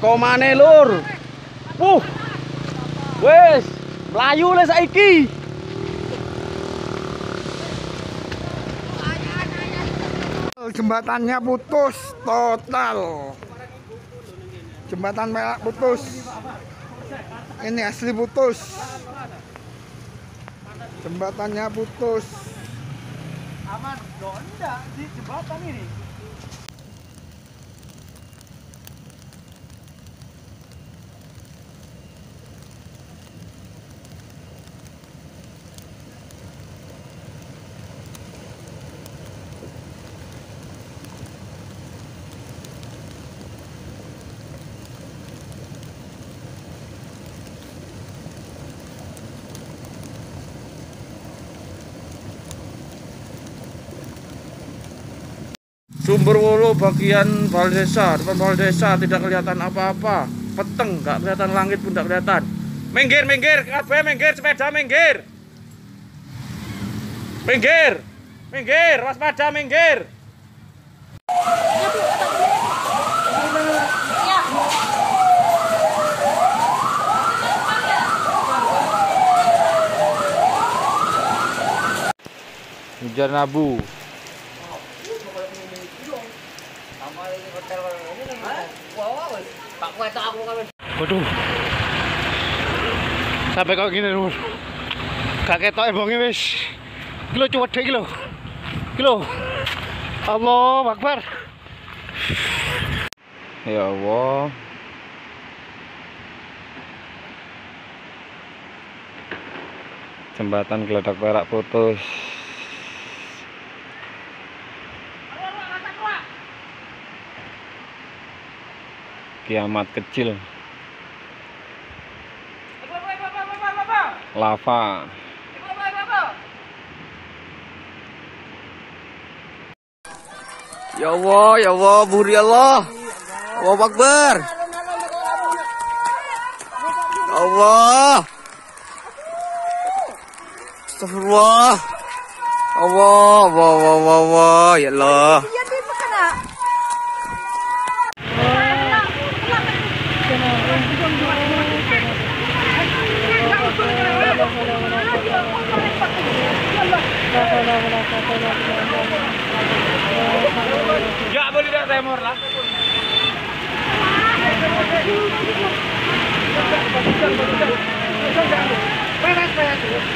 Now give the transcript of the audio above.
Komane lur. Wuh. Wes, mlayu le saiki. Jembatannya putus total. Jembatan merah putus. Ini asli putus. Jembatannya putus. Aman, enggak di jembatan ini. Sumber Wolo bagian Bal Desa, depan tidak kelihatan apa-apa. Peteng, nggak kelihatan langit pun nggak kelihatan. Minggir, minggir, kabeh minggir, sepeda minggir. Minggir. Minggir, waspada minggir. Hujan abu. Waduh. Sampai kok gini lur. Gak ketok ebonge wis. Kilo cuwedhe iki lho. Kilo. Allah Akbar. Ya Allah. Jembatan geledak perak putus. Kiamat kecil. Lava. Ya Allah, ya Allah, buri Allah. Allah Akbar. Ya Allah. Astagfirullah. Allah, Allah, Allah, Allah, Allah, ya Allah. Video आहे मोरला Thank.